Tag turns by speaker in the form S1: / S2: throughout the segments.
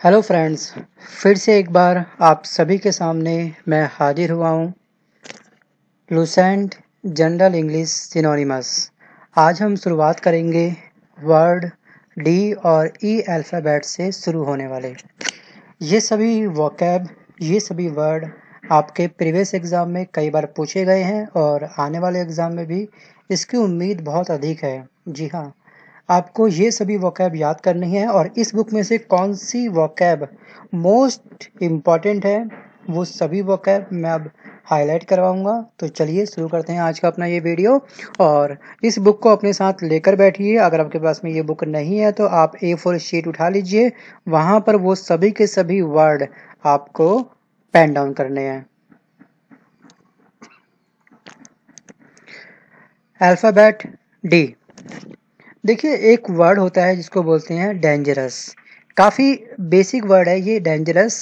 S1: Hello friends फिर से एक बार आप सभी के सामने मैं हाजिर हुआ हूँ। लूसेंट जनरल इंग्लिश सिनोनिमस आज हम शुरुआत करेंगे वर्ड डी और ई e अल्फ़ाबेट से शुरू होने वाले। ये सभी वोकैब ये सभी वर्ड आपके प्रीवियस एग्ज़ाम में कई बार पूछे गए हैं और आने वाले एग्ज़ाम में भी। इसकी उम्मीद बहुत अधिक है। जी हाँ आपको ये सभी वोकैब याद करनी है और इस बुक में से कौन सी वोकैब मोस्ट इंपॉर्टेंट है, वो सभी वोकैब मैं अब हाईलाइट करवाऊँगा। तो चलिए शुरू करते हैं आज का अपना ये वीडियो और इस बुक को अपने साथ लेकर बैठिए। अगर आपके पास में ये बुक नहीं है तो आप ए फोर शीट उठा लीजिए। वहाँ पर वो सभी के सभी वर्ड आपको पेन डाउन करने हैं। अल्फ़ाबेट डी देखिए, एक वर्ड होता है जिसको बोलते हैं डेंजरस काफ़ी बेसिक वर्ड है ये डेंजरस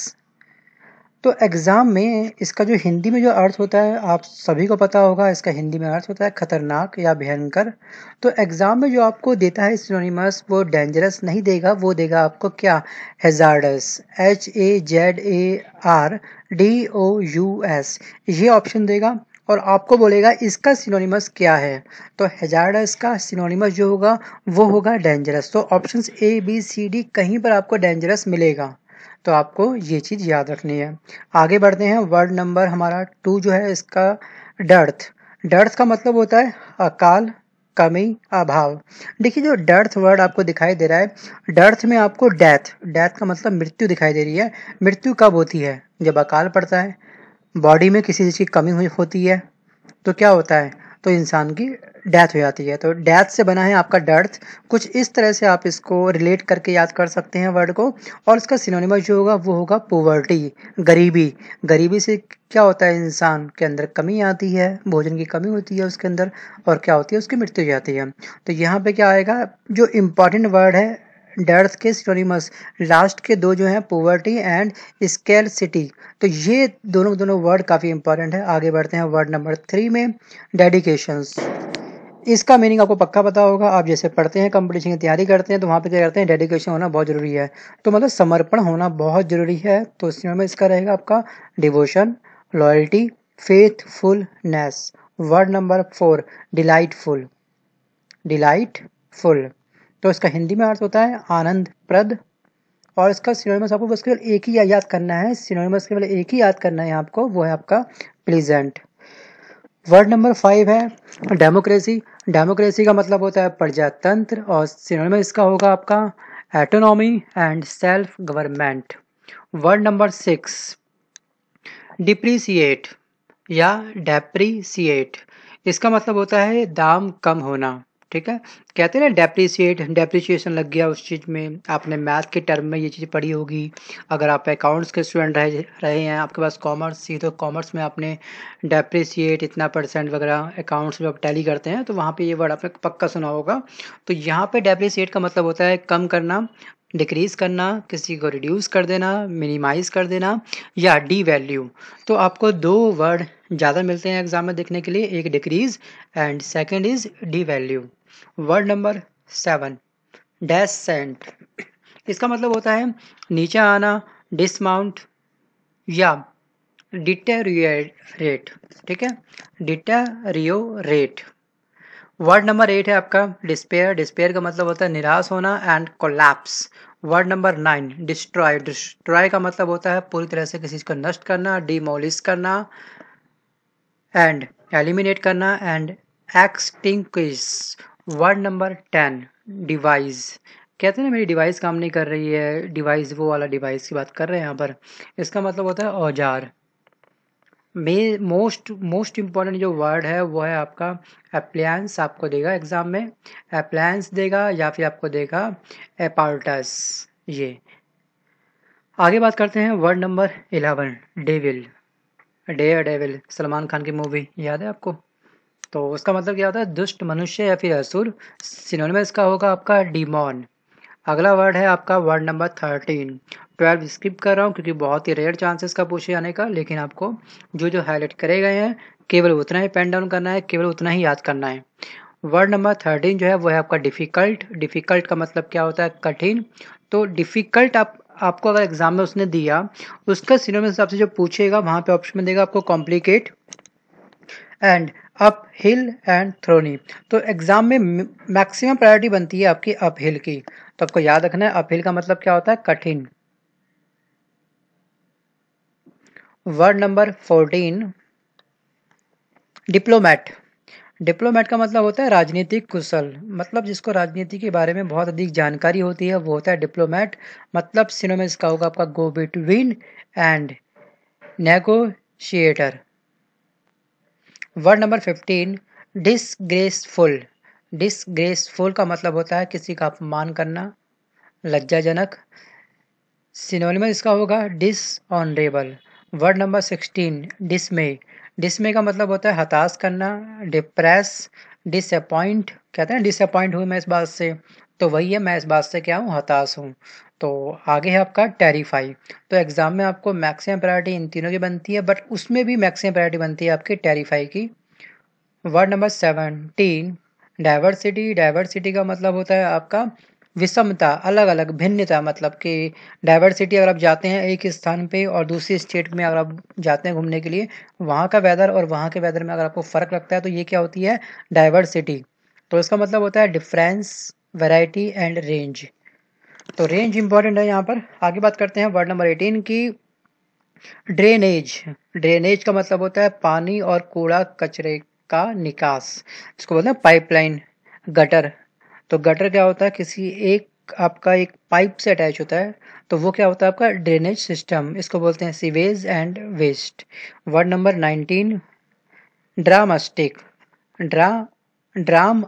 S1: तो एग्ज़ाम में इसका जो हिंदी में जो अर्थ होता है, आप सभी को पता होगा, इसका हिंदी में अर्थ होता है खतरनाक या भयंकर। तो एग्ज़ाम में जो आपको देता है सिनोनिमस वो डेंजरस नहीं देगा, वो देगा आपको क्या? Hazardous H A Z A R D O U S ये ऑप्शन देगा। और आपको बोलेगा, इसका सिनोनिमस क्या है? तो हेजार्डस का सिनोनिमस जो होगा, वो होगा डेंजरस तो option A B C D कहीं पर आपको डेंजरस मिलेगा। तो आपको ये चीज़ याद रखनी है। आगे बढ़ते हैं। वर्ड नंबर हमारा टू जो है, इसका डर्थ डर्थ का मतलब होता है अकाल, कमी, अभाव। देखिए, जो डर्थ वर्ड आपको दिखाई दे रहा है डर्थ में आपको डेथ डेथ का मतलब मृत्यु दिखाई दे रही है। मृत्यु कब होती है? जब अकाल पड़ता है बॉडी में किसी चीज़ की कमी हुई होती है तो क्या होता है? तो इंसान की डेथ हो जाती है। तो डेथ से बना है आपका डर्थ कुछ इस तरह से आप इसको रिलेट करके याद कर सकते हैं वर्ड को। और इसका सिनोनिमस जो होगा, वो होगा पोवर्टी गरीबी। गरीबी से क्या होता है? इंसान के अंदर कमी आती है, भोजन की कमी होती है उसके अंदर, और क्या होती है? उसकी मृत्यु हो जाती है। तो यहाँ पे क्या आएगा? जो इंपॉर्टेंट वर्ड है डेर्थ के सिनोनिमस लास्ट के दो जो हैं पोवर्टी एंड स्केल सिटी तो ये दोनों दोनों वर्ड काफ़ी इंपॉर्टेंट है। आगे बढ़ते हैं वर्ड नंबर थ्री में डेडिकेशंस इसका मीनिंग आपको पक्का पता होगा। आप जैसे पढ़ते हैं कंपटीशन की तैयारी करते हैं तो वहाँ पे क्या करते हैं डेडिकेशन होना बहुत ज़रूरी है। तो मतलब समर्पण होना बहुत ज़रूरी है। तो इसमें इसका रहेगा आपका devotion loyalty faithfulness word number four delightful delightful तो इसका हिंदी में अर्थ होता है आनंद, प्रद, और इसका सिनोनिमस आपको बस केवल एक ही याद करना है। सिनोनिमस केवल एक ही याद करना है आपको, वो है आपका प्लीजेंट वर्ड नंबर फाइव है डेमोक्रेसी डेमोक्रेसी का मतलब होता है प्रजातंत्र, और सिनोनिमस इसका होगा आपका autonomy and self government word number six depreciate या डेप्रीसिएट इसका मतलब होता है दाम कम होना। ठीक है? कहते हैं ना डेप्रिसिएट डेप्रिसिएशन लग गया उस चीज़ में। आपने मैथ के टर्म में ये चीज़ पढ़ी होगी। अगर आप अकाउंट्स के स्टूडेंट रहे रहे हैं, आपके पास कॉमर्स थी तो कॉमर्स में आपने डेप्रिसिएट इतना परसेंट वगैरह अकाउंट्स में आप टैली करते हैं तो वहाँ पे ये वर्ड आपने पक्का सुना होगा। तो यहाँ पे डेप्रिसिएट का मतलब होता है कम करना डिक्रीज़ करना, किसी को रिड्यूस कर देना मिनिमाइज़ कर देना, या डी वैल्यू तो आपको दो वर्ड ज़्यादा मिलते हैं एग्ज़ाम में देखने के लिए, एक decrease and second is devalue word number seven descent इसका मतलब होता है नीचे आना डिसमाउंट या डिटेरियोरेट ठीक है? डिटेरियोरेट वर्ड नंबर एट है आपका डिस्पेयर डिस्पेयर का मतलब होता है निराश होना and collapse word number nine destroy destroy का मतलब होता है पूरी तरह से किसी चीज़ को नष्ट करना डिमोलिश करना एंड एलिमिनेट करना and extinguish word number ten device कहते हैं ना, मेरी डिवाइस काम नहीं कर रही है डिवाइस वो वाला डिवाइस की बात कर रहे हैं यहाँ पर। इसका मतलब होता है औज़ार। मे मोस्ट मोस्ट इंपॉर्टेंट जो वर्ड है, वो है आपका अप्लायंस आपको देगा एग्ज़ाम में। अप्लायंस देगा या फिर आपको देगा एपार्टस ये। आगे बात करते हैं वर्ड नंबर इलेवन डेविल डे डेविल सलमान खान की मूवी याद है आपको? तो उसका मतलब क्या होता है? दुष्ट मनुष्य या फिर असुर सिनोनिमस का होगा आपका डीमॉन अगला वर्ड है आपका word number thirteen twelve skip कर रहा हूँ क्योंकि बहुत ही रेयर चांसेस का पूछे जाने का, लेकिन आपको जो जो हाईलाइट करे गए हैं, केवल उतना ही पेन डाउन करना है, केवल उतना ही याद करना है. वर्ड नंबर थर्टीन जो है वो है आपका डिफ़िकल्ट डिफ़िकल्ट का मतलब क्या होता है? कठिन. तो डिफ़िकल्ट आप, आपको अगर एग्ज़ाम में उसने दिया, उसका सिनोनिम हिसाब से जो पूछेगा, वहाँ पे ऑप्शन में देगा आपको complicate and uphill and thorny तो एग्ज़ाम में मैक्सिमम प्रायोरिटी बनती है आपकी अप हिल की। तो आपको याद रखना है अप हिल का मतलब क्या होता है? कठिन। Word number fourteen diplomat diplomat का मतलब होता है राजनीतिक कुशल। मतलब जिसको राजनीति के बारे में बहुत अधिक जानकारी होती है, वो होता है डिप्लोमेट मतलब सिनोमेस इसका होगा आपका go between and negotiator word number fifteen disgraceful disgraceful का मतलब होता है किसी का अपमान करना, लज्जाजनक। सिनोनिमस इसका होगा dishonourable word number sixteen dismay dismay का मतलब होता है हताश करना डिप्रेस डिसअपॉइंट कहते हैं डिसअपॉइंट हुई मैं इस बात से। तो वही है, मैं इस बात से क्या हूँ? हताश हूँ। तो आगे है आपका टेरीफाई तो एग्ज़ाम में आपको मैक्सिमम प्रायोरिटी इन तीनों की बनती है बट उसमें भी मैक्सिमम प्रायोरिटी बनती है आपकी टेरीफाई की। Word number seventeen diversity diversity का मतलब होता है आपका विषमता अलग अलग भिन्नता मतलब कि डाइवर्सिटी अगर आप जाते हैं एक स्थान पे और दूसरी स्टेट में अगर आप जाते हैं घूमने के लिए, वहाँ का वेदर और वहाँ के वेदर में अगर आपको फ़र्क लगता है तो ये क्या होती है? डाइवर्सिटी तो इसका मतलब होता है डिफरेंस वेराइटी एंड रेंज तो रेंज इंपॉर्टेंट है यहाँ पर। आगे बात करते हैं वर्ड नंबर एटीन की। ड्रेनेज ड्रेनेज का मतलब होता है पानी और कूड़ा कचरे का निकास। इसको बोलते हैं पाइपलाइन गटर तो गटर क्या होता है? किसी एक, आपका एक पाइप से अटैच होता है तो वो क्या होता है आपका? ड्रेनेज सिस्टम इसको बोलते हैं sewage and waste word number nineteen dramatist draw drum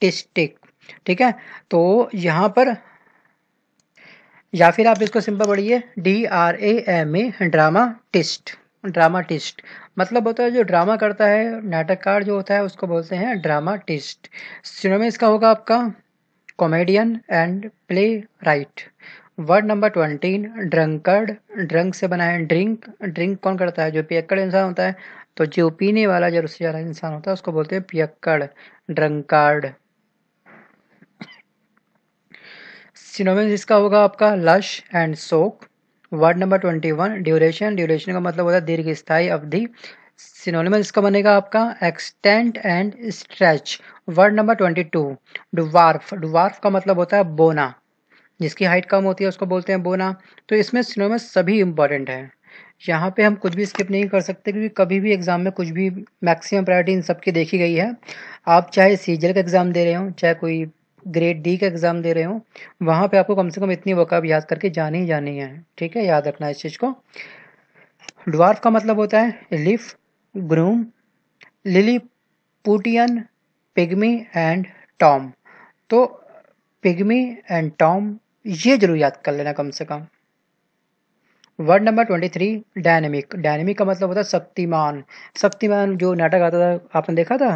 S1: टिस्टिक ठीक है? तो यहाँ पर, या फिर आप इसको सिंपल पढ़िए D R A M A dramatist dramatist. मतलब होता है जो ड्रामा करता है, नाटककार जो होता है, उसको बोलते हैं ड्रामाटिस्ट सिनेमा इसका होगा आपका, comedian and playwright word number twenty, drunkard, drunk से बना है ड्रिंक। ड्रिंक कौन करता है? जो पियक्कड़ इंसान होता है तो जो पीने वाला, जो उससे ज़्यादा इंसान होता है, उसको बोलते हैं पियक्कड़, ड्रंकार्ड। सिनोमिन इसका होगा आपका lush and soak word number twenty one duration duration का मतलब होता है दीर्घ स्थायी अवधि। सिनोनिमस इसका बनेगा आपका extent and stretch word number twenty two dwarf dwarf का मतलब होता है बोना। जिसकी हाइट कम होती है, उसको बोलते हैं बोना। तो इसमें सिनोनिमस सभी इंपॉर्टेंट है। यहाँ पे हम कुछ भी स्किप नहीं कर सकते, क्योंकि कभी भी एग्ज़ाम में कुछ भी मैक्सिमम प्रायोरिटी इन सबकी देखी गई है। आप चाहे सीजल का एग्ज़ाम दे रहे हो, चाहे कोई ग्रेड डी का एग्ज़ाम दे रहे हो, वहाँ पे आपको कम से कम इतनी वकाब याद करके जानी ही जानी है, ठीक है? याद रखना इस चीज़ को। ड्वार्फ का मतलब होता है लिफ ग्रूम Lilliputian pygmy and Tom तो पिग्मी एंड टॉम ये ज़रूर याद कर लेना कम से कम। Word number twenty three dynamic dynamic का मतलब होता है शक्तिमान। शक्तिमान जो नाटक आता था, आपने देखा था?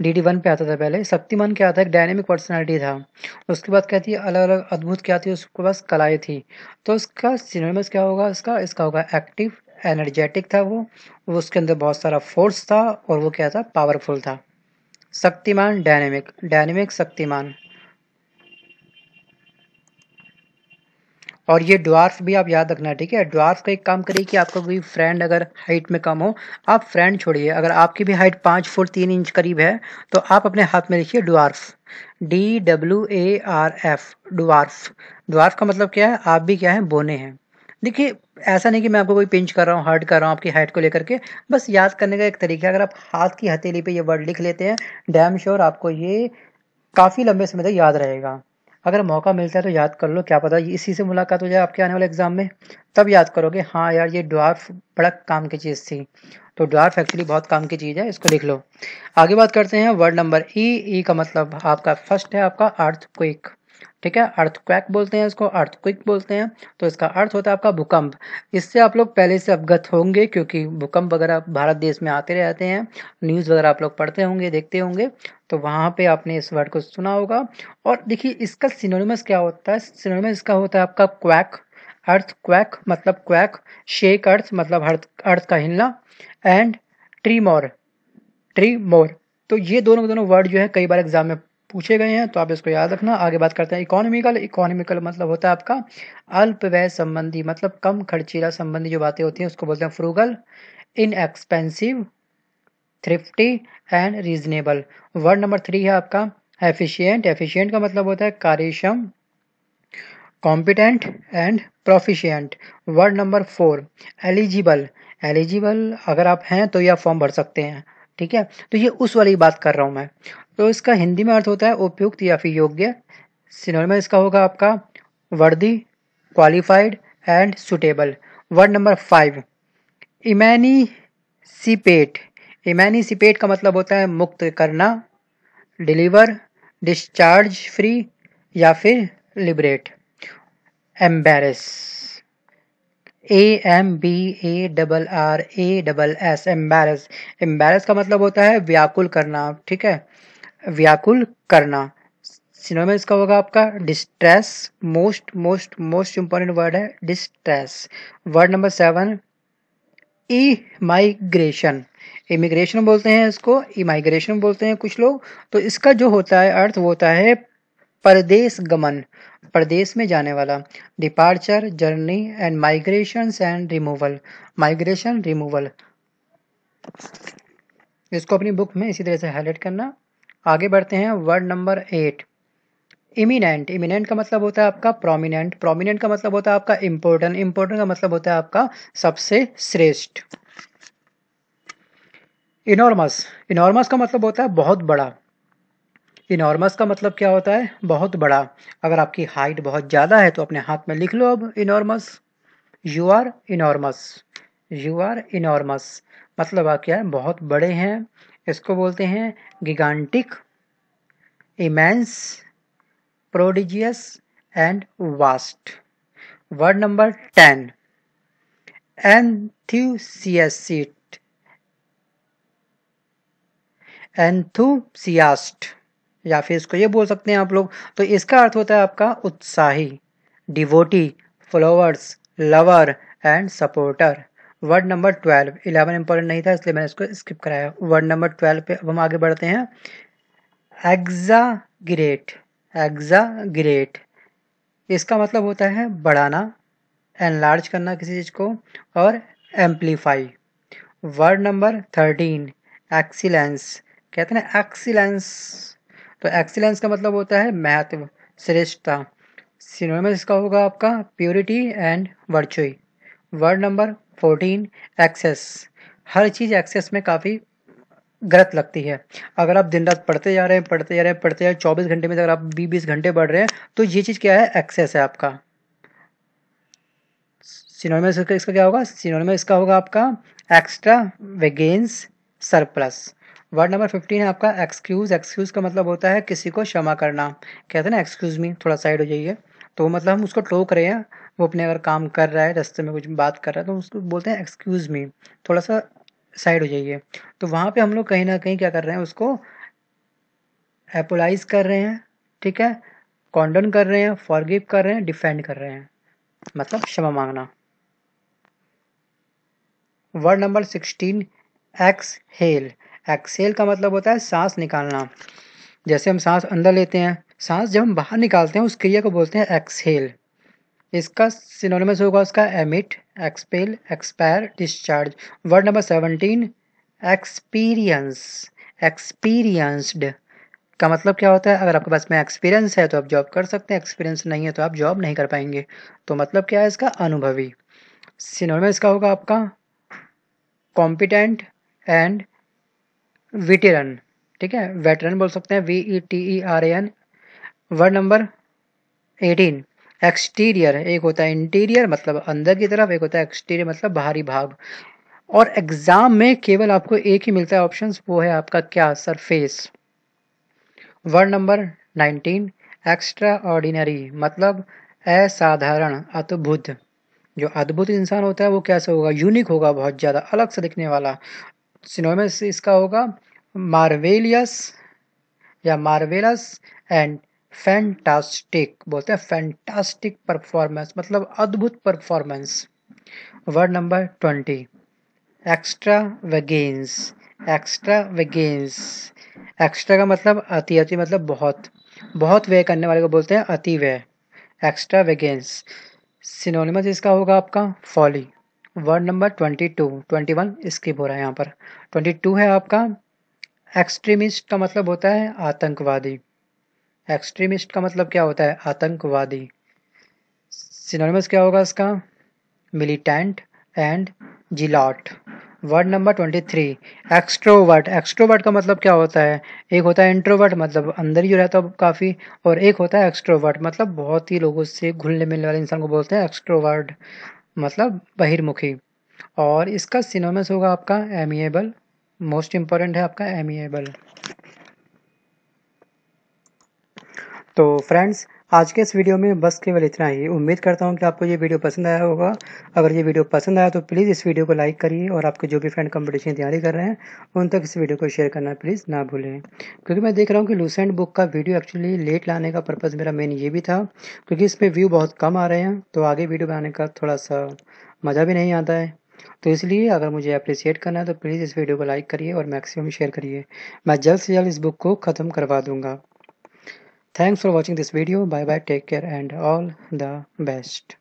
S1: डी डी वन पे आता था पहले। शक्तिमान क्या था? एक डायनेमिक पर्सनैलिटी था। उसके बाद क्या थी अलग अलग अद्भुत क्या थी? उसके पास कलाएँ थी। तो उसका सिनेमस क्या होगा? इसका इसका होगा एक्टिव एनर्जेटिक था वो। उसके अंदर बहुत सारा फोर्स था और वो क्या था? पावरफुल था। Shaktimaan dynamic dynamic Shaktimaan. और ये ड्वार्फ भी आप याद रखना है ठीक है? ड्वार्फ का एक काम करिए कि आपका कोई फ्रेंड अगर हाइट में कम हो, आप फ्रेंड छोड़िए। अगर आपकी भी हाइट पाँच फुट तीन इंच करीब है तो आप अपने हाथ में लिखिए dwarf D W A R F dwarf dwarf का मतलब क्या है? आप भी क्या है? बोने हैं। देखिए, ऐसा नहीं कि मैं आपको कोई पिंच कर रहा हूँ हर्ट कर रहा हूँ आपकी हाइट को लेकर के। बस याद करने का एक तरीका अगर आप हाथ की हथेली पे ये वर्ड लिख लेते हैं डैम श्योर आपको ये काफ़ी लंबे समय तक याद रहेगा। अगर मौका मिलता है तो याद कर लो, क्या पता इसी से मुलाकात हो जाए आपके आने वाले एग्ज़ाम में। तब याद करोगे हाँ यार, ये ड्वार्फ बड़ा काम की चीज़ थी। तो ड्वार्फ एक्चुअली बहुत काम की चीज़ है, इसको लिख लो। आगे बात करते हैं वर्ड नंबर ई ई का मतलब आपका फ़र्स्ट है, आपका अर्थ क्विक ठीक है? अर्थक्वैक बोलते हैं इसको अर्थक्विक बोलते हैं। तो इसका अर्थ होता है आपका भूकंप। इससे आप लोग पहले से अवगत होंगे, क्योंकि भूकंप वगैरह भारत देश में आते रहते हैं। न्यूज़ वगैरह आप लोग पढ़ते होंगे, देखते होंगे। तो वहाँ पे आपने इस वर्ड को सुना होगा। और देखिए, इसका सिनोनिमस क्या होता है? सिनोनिमस इसका होता है आपका क्वैक अर्थ क्वैक मतलब क्वैक शेक अर्थ मतलब अर्थ अर्थ का हिलना and tremor tremor तो ये दोनों दोनों वर्ड जो है, कई बार एग्ज़ाम में पूछे गए हैं तो आप इसको याद रखना। आगे बात करते हैं। इकोनॉमिकल इकोनॉमिकल मतलब होता है आपका अल्प व्यय संबंधी मतलब कम खर्चीला संबंधी जो बातें होती हैं, उसको बोलते हैं frugal inexpensive thrifty and reasonable word number three है आपका एफिशिएंट एफिशिएंट का मतलब होता है कार्यक्षम competent and proficient word number four eligible eligible अगर आप हैं तो यह फॉर्म भर सकते हैं। ठीक है? तो ये उस वाली बात कर रहा हूँ मैं। तो इसका हिंदी में अर्थ होता है उपयुक्त या फिर योग्य। में इसका होगा आपका worthy qualified and suitable word number five emancipate emancipate का मतलब होता है मुक्त करना डिलीवर डिस्चार्ज फ्री या फिर liberate embarrass A M B A double R A double S embarrass embarrass का मतलब होता है व्याकुल करना, ठीक है? व्याकुल करना। सिनोनिम इसका होगा आपका distress most most most important word है distress word number seven E migration immigration बोलते हैं इसको इमाइग्रेशन बोलते हैं कुछ लोग। तो इसका जो होता है अर्थ वो होता है परदेश गमन प्रदेश में जाने वाला। Departure journey and migration and removal migration removal इसको अपनी बुक में इसी तरह से हाईलाइट करना। आगे बढ़ते हैं word number eight eminent eminent का मतलब होता है आपका प्रोमिनेंट प्रोमिनेंट का मतलब होता है आपका इम्पोर्टेंट इम्पोर्टेंट का मतलब होता है आपका सबसे श्रेष्ठ। इनॉर्मस इनॉर्मस का मतलब होता है बहुत बड़ा। इनॉर्मस का मतलब क्या होता है? बहुत बड़ा। अगर आपकी हाइट बहुत ज़्यादा है तो अपने हाथ में लिख लो अब enormous you are enormous you are enormous मतलब आप क्या है? बहुत बड़े हैं। इसको बोलते हैं gigantic immense prodigious and vast word number ten enthusiast enthusiast या फिर इसको ये बोल सकते हैं आप लोग। तो इसका अर्थ होता है आपका उत्साही devotee followers lover and supporter word number twelve eleven important नहीं था, इसलिए मैंने इसको स्किप कराया। वर्ड नंबर ट्वेल्व पे अब हम आगे बढ़ते हैं। एग्जागिरेट एग्जागिरेट इसका मतलब होता है बढ़ाना एनलार्ज करना किसी चीज़ को और amplify word number thirteen excellence कहते हैं एक्सीलेंस तो एक्सीलेंस का मतलब होता है महत्व श्रेष्ठता। सिनोनिमस इसका होगा आपका purity and virtue word number fourteen excess हर चीज़ एक्सेस में काफ़ी गलत लगती है। अगर आप दिन रात पढ़ते जा रहे हैं पढ़ते जा रहे हैं पढ़ते जा रहे हैं चौबीस घंटे में अगर आप बीस बीस घंटे पढ़ रहे हैं तो ये चीज़ क्या है? एक्सेस है आपका। सिनोनिमस इसका, क्या होगा? सिनोनिमस इसका होगा आपका extravagance surplus word number fifteen है आपका एक्सक्यूज एक्सक्यूज का मतलब होता है किसी को क्षमा करना। कहते हैं ना एक्सक्यूज मी थोड़ा साइड हो जाइए। तो मतलब हम उसको टोक रहे हैं, वो अपने अगर काम कर रहा है, रास्ते में कुछ बात कर रहा है तो उसको बोलते हैं एक्सक्यूज मी थोड़ा सा साइड हो जाइए। तो वहाँ पे हम लोग कहीं ना कहीं क्या कर रहे हैं, उसको एपोलाइज कर रहे हैं, ठीक है? कॉन्डन कर रहे हैं फॉरगिव कर रहे हैं डिफेंड कर रहे हैं। मतलब क्षमा मांगना। Word number sixteen excel excel का मतलब होता है सांस निकालना। जैसे हम सांस अंदर लेते हैं, सांस जब हम बाहर निकालते हैं, उस क्रिया को बोलते हैं एक्सहेल इसका सिनोनिमस होगा उसका emit expel expire discharge word number seventeen experience experienced का मतलब क्या होता है? अगर आपके पास में एक्सपीरियंस है तो आप जॉब कर सकते हैं। एक्सपीरियंस नहीं है तो आप जॉब नहीं कर पाएँगे। तो मतलब क्या है इसका? अनुभवी। सिनोनिमस का होगा आपका कॉम्पिटेंट एंड वेटेरन ठीक है? वेटरन बोल सकते हैं V E T E R A N word number eighteen exterior एक होता है इंटीरियर मतलब अंदर की तरफ़, एक होता है एक्सटीरियर मतलब बाहरी भाग। और एग्ज़ाम में केवल आपको एक ही मिलता है ऑप्शन वो है आपका क्या? Surface word number nineteen extraordinary मतलब असाधारण, अद्भुत। जो अद्भुत इंसान होता है, वो कैसे होगा? यूनिक होगा, बहुत ज़्यादा, अलग से दिखने वाला। सिनोनिमस इसका होगा। मार्वेलियस या मार्वेलस एंड फैंटास्टिक बोलते हैं फैंटास्टिक परफॉर्मेंस मतलब अद्भुत performance word number twenty extravagance extravagance extra का मतलब अति अति मतलब बहुत। बहुत व्यय करने वाले को बोलते हैं अति व्यय। एक्स्ट्रा वेगेंस सिनोनिमस इसका होगा आपका folly word number twenty two, twenty one skip हो रहा है यहाँ पर। ट्वेंटी टू है आपका। एक्सट्रीमिस्ट का मतलब होता है आतंकवादी। एक्सट्रीमिस्ट का मतलब क्या होता है? आतंकवादी। सिनोनिमस क्या होगा इसका? Militant and zealot word number twenty three extrovert extrovert का मतलब क्या होता है? एक होता है इंट्रोवर्ट मतलब अंदर ही रहता है काफ़ी, और एक होता है एक्सट्रोवर्ट मतलब बहुत ही लोगों से घुलने मिलने वाले इंसान को बोलते हैं एक्सट्रोवर्ट मतलब बहिर्मुखी। और इसका सिनोमस होगा आपका एमिएबल मोस्ट इंपॉर्टेंट है आपका एमिएबल तो फ्रेंड्स आज के इस वीडियो में बस केवल इतना ही। उम्मीद करता हूँ कि आपको ये वीडियो पसंद आया होगा। अगर ये वीडियो पसंद आया तो प्लीज़ इस वीडियो को लाइक करिए और आपके जो भी फ्रेंड कंपटीशन तैयारी कर रहे हैं, उन तक इस वीडियो को शेयर करना प्लीज़ ना भूलें। क्योंकि मैं देख रहा हूँ कि लूसेंट बुक का वीडियो एक्चुअली लेट लाने का पर्पज़ मेरा मेन ये भी था, क्योंकि इस पर व्यू बहुत कम आ रहे हैं तो आगे वीडियो बनाने का थोड़ा सा मज़ा भी नहीं आता है। तो इसलिए अगर मुझे अप्रिसिएट करना है तो प्लीज़ इस वीडियो को लाइक करिए और मैक्सिमम शेयर करिए। मैं जल्द से जल्द इस बुक को ख़त्म करवा दूँगा। Thanks for watching this video. Bye bye. Take care and all the best.